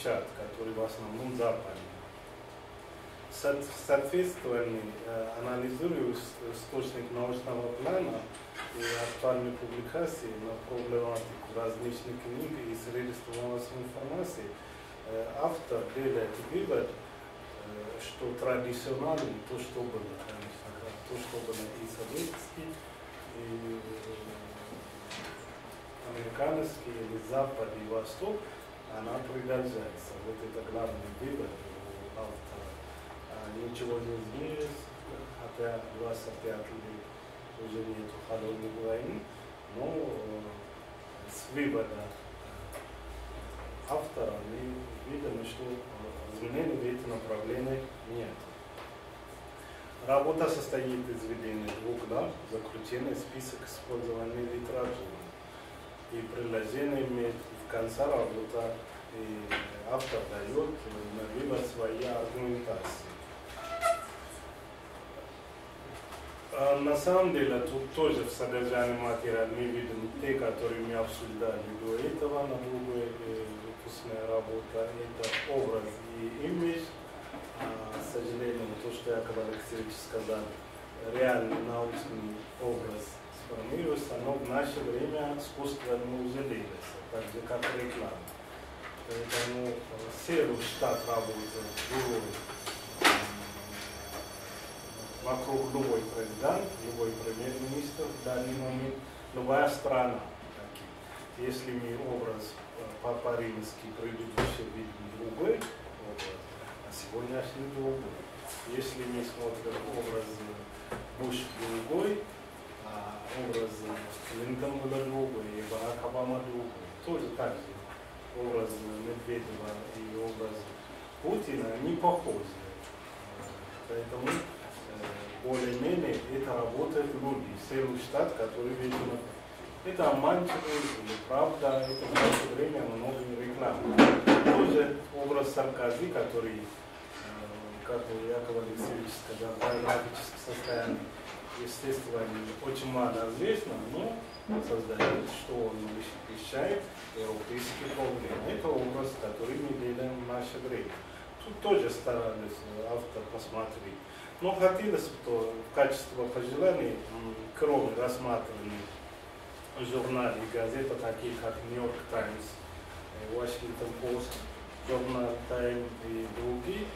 печать, который в основном западный. Соответственно, анализируя источник научного плана и актуальные публикации на проблематику различных книг и средств массовой информации, автор делает вывод, что традиционально то, что было, конечно, то, что было и советский, и американский, или Запад, и Восток, она продолжается. Вот это главный вывод у автора. А ничего не изменилось, хотя 25 лет уже нет холодной войны, но с вывода автора мы видим, что изменений в этом направлении нет. Работа состоит из введения двух глав, заключения список использования литературы и приложение имеет в конце работа, и автор дает на выбор свои аргументации. А на самом деле тут тоже в содержании материала мы видим те, которые мы обсуждали до этого на другой э, выпускная работа, это образ и имидж. А, к сожалению, то, что Яков Алексеевич сказал, реальный научный образ сформируется, но в наше время искусственно так же как реклама. Поэтому серый штат работает вокруг любой президент, любой премьер-министр в данный момент, любая страна. Если мы образ по-римски предыдущий видим другой образ, а сегодняшний другой. Если мы смотрим образ Буш другой, а образ был другой, и Барак другой, тоже так же образ Медведева и образ Путина не похожи. Поэтому более-менее это работает люди. Серый штат, который, видимо, это обманчиво или правда, это в наше время много рекламы. Тоже образ Саркози, который, как Яков Алексеевич сказал, биографическое состояние, естественно, очень мало известно, но создает, что он вещает европейские проблемы. Это образ, который мы делаем в наше время. Тут тоже старались автор посмотреть. Но хотелось бы в качестве пожеланий, кроме рассматривания журнале и газета, такие как Нью-Йорк Таймс, Вашингтон Пост, журнал Тайм и другие,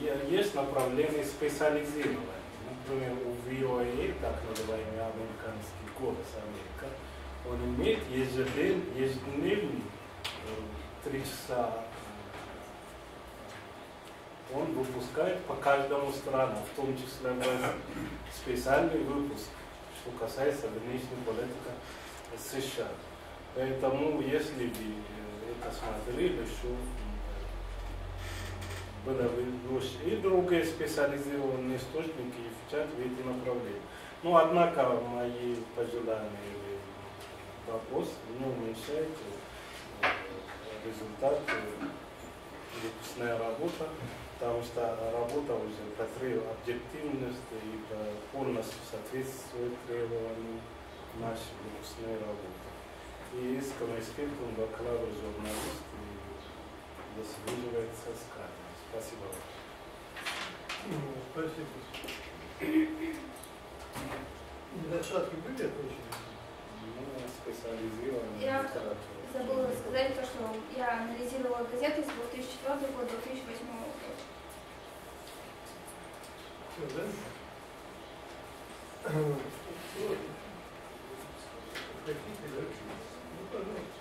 есть направление специализированное. Например, у VOA, так называемый американский голос Америка, он имеет ежедневный, три часа он выпускает по каждому страну, в том числе специальный выпуск, что касается внешней политики США. Поэтому, если бы это смотрели, что было бы лучше. И другие специализированные источники изучать в эти направления. Но, однако, мои пожелания или вопрос не уменьшает результат выпускная работа потому что работа уже по объективности и полностью соответствует требованиям нашей выпускной работы. И искренне скрипом бакалавр журналист и заслуживается сказано. Спасибо вам. Спасибо. Недостатки были отмечены? Ну, специализированная Я забыла сказать то, что я анализировала газеты с 2004 года, 2008 года. Все, да? Хотите, да? Ну, пожалуйста.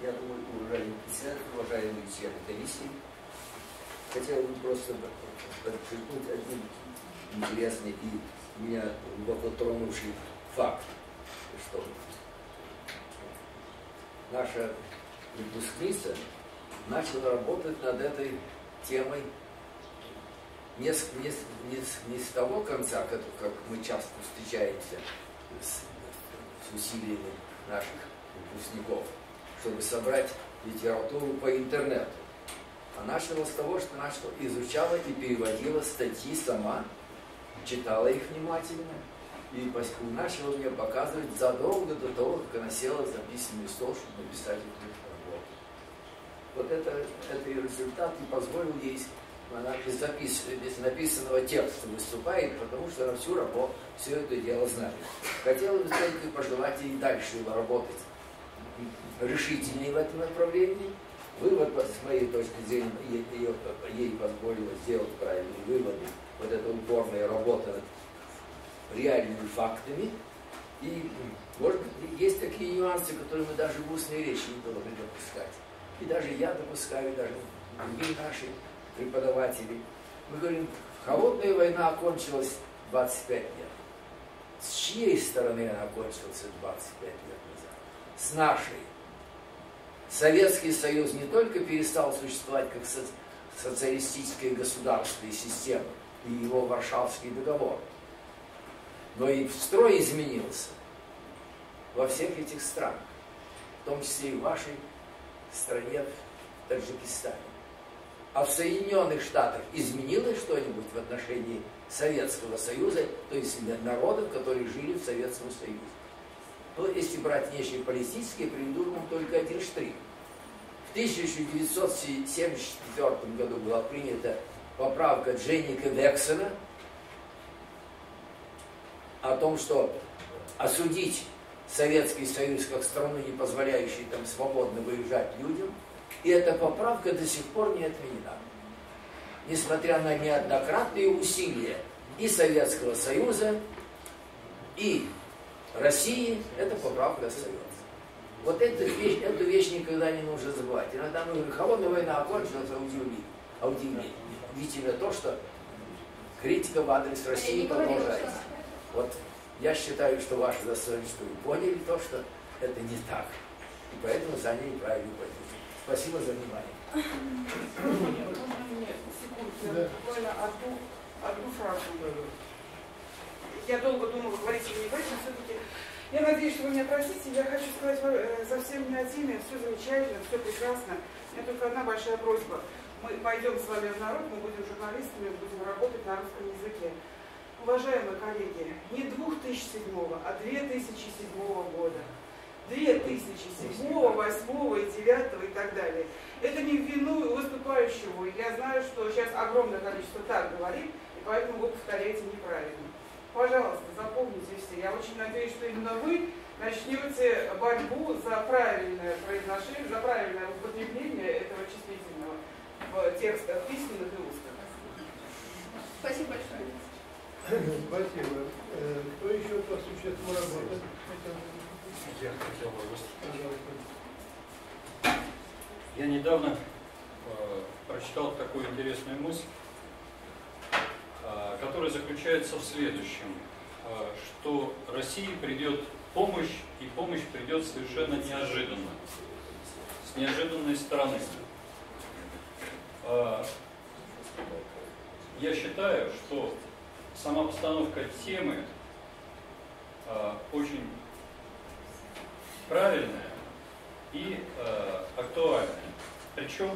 Я думаю, уважаемый председатель, уважаемые члены комиссии, хотел бы просто подчеркнуть один интересный и меня глубоко тронувший факт, что наша выпускница начала работать над этой темой не с, не, не, не с того конца, как, как мы часто встречаемся с, с усилиями наших выпускников, чтобы собрать литературу по интернету. А начала с того, что начала, изучала и переводила статьи сама, читала их внимательно, и начала мне показывать задолго до того, как она села за письменный стол, чтобы написать эту работу. Вот это, это и результат и позволил ей, она без, запис, без написанного текста выступает, потому что она всю работу, все это дело знает. Хотела бы только пожелать ей дальше работать решительнее в этом направлении. Вывод, с моей точки зрения, ей, ей позволило сделать правильные выводы. Вот эта упорная работа над реальными фактами. И, может быть, есть такие нюансы, которые мы даже в устной речи не должны допускать. И даже я допускаю, и даже другие наши преподаватели. Мы говорим, холодная война окончилась 25 лет. С чьей стороны она окончилась 25 лет назад? С нашей. Советский Союз не только перестал существовать как социалистическое государство и система, и его Варшавский договор, но и строй изменился во всех этих странах, в том числе и в вашей стране, в Таджикистане. А в Соединенных Штатах изменилось что-нибудь в отношении Советского Союза, то есть народов, которые жили в Советском Союзе? То, если брать внешнеполитические, приведу вам только один штрих. В 1974 году была принята поправка Дженника Вексена о том, что осудить Советский Союз как страну, не позволяющую там свободно выезжать людям, и эта поправка до сих пор не отменена. Несмотря на неоднократные усилия и Советского Союза, и России, эта поправка остается. Вот эту вещь, эту вещь никогда не нужно забывать. Иногда мы говорим, холодная война окончилась, а удивили. А удивили. Удивительно то, что критика в адрес России продолжается. Вот я считаю, что ваше достоинство поняли то, что это не так. И поэтому заняли правильную позицию. Спасибо за внимание. Секунду, буквально одну, одну фразу. Я долго думала, говорить или не говорить, но все-таки я надеюсь, что вы меня простите. Я хочу сказать э, за всеми на теме, все замечательно, все прекрасно. У меня только одна большая просьба. Мы пойдем с вами в народ, мы будем журналистами, будем работать на русском языке. Уважаемые коллеги, не 2007, а 2007 года. 2007, 8 и 9 и так далее. Это не в вину выступающего. Я знаю, что сейчас огромное количество так говорит, и поэтому вы повторяете неправильно. Пожалуйста, запомните все. Я очень надеюсь, что именно вы начнете борьбу за правильное произношение, за правильное употребление этого числительного в текстах письменных и устных. Спасибо большое. Спасибо. Э, кто еще по существу работает? Я хотел бы выступить. Я недавно э, прочитал такую интересную мысль, которая заключается в следующем, э, что России придет помощь, и помощь придет совершенно неожиданно, с неожиданной стороны. Э, я считаю, что сама постановка темы э, очень правильная и актуальная. Причем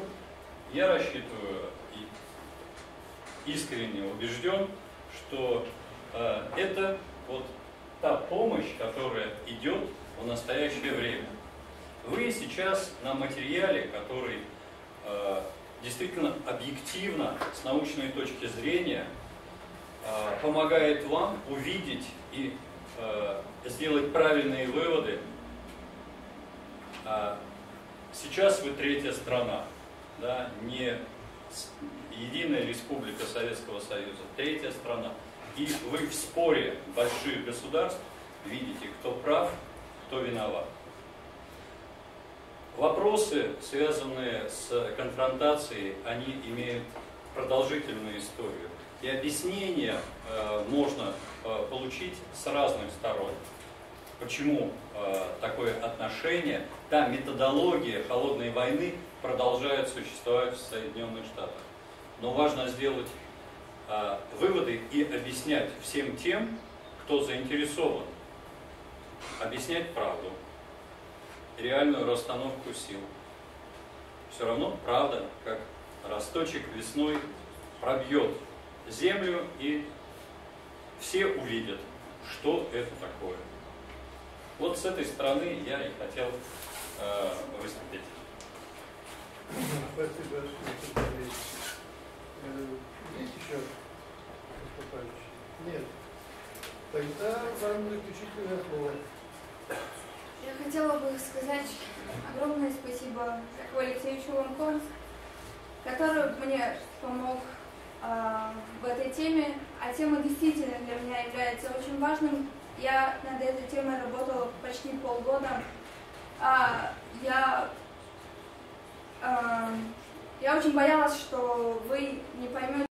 я рассчитываю и искренне убежден, что э, это вот та помощь, которая идет в настоящее время. Вы сейчас на материале, который э, действительно объективно, с научной точки зрения, э, помогает вам увидеть и э, сделать правильные выводы а сейчас вы третья страна, да, не единая республика Советского Союза, третья страна. И вы в споре больших государств видите, кто прав, кто виноват. Вопросы, связанные с конфронтацией, они имеют продолжительную историю. И объяснение э, можно э, получить с разных сторон почему э, такое отношение, та методология холодной войны продолжает существовать в Соединенных Штатах. Но важно сделать э, выводы и объяснять всем тем, кто заинтересован, объяснять правду, реальную расстановку сил. Все равно правда, как росточек весной пробьет землю и все увидят, что это такое. Вот с этой стороны я и хотел э, выступить. Спасибо. Э, Есть еще выступающие? Нет. Тогда вам заключительное слово. Я хотела бы сказать огромное спасибо Якову Алексеевичу Ланко, который мне помог а, в этой теме, а тема действительно для меня является очень важным. Я над этой темой работала почти полгода. А, я, я очень боялась, что вы не поймете,